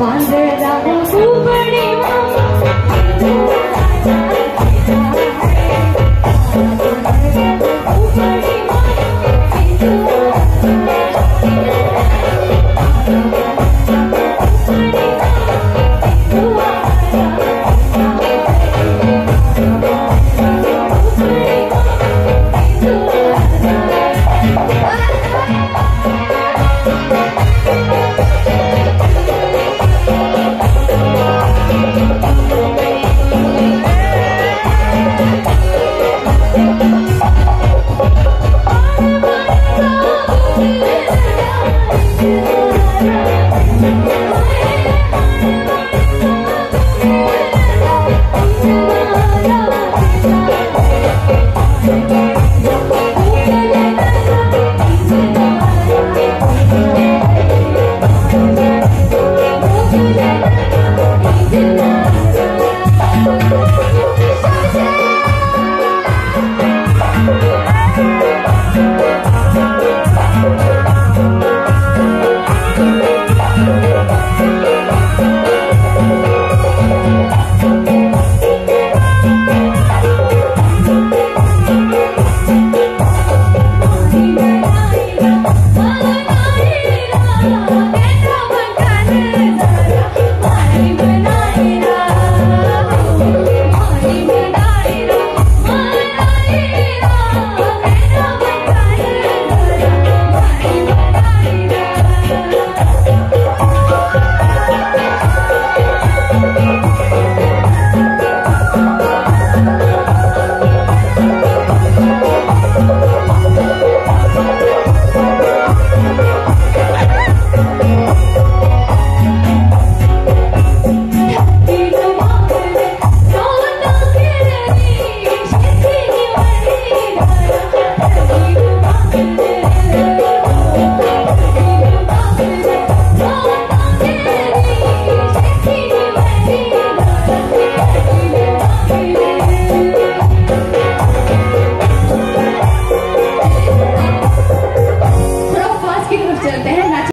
Wander down the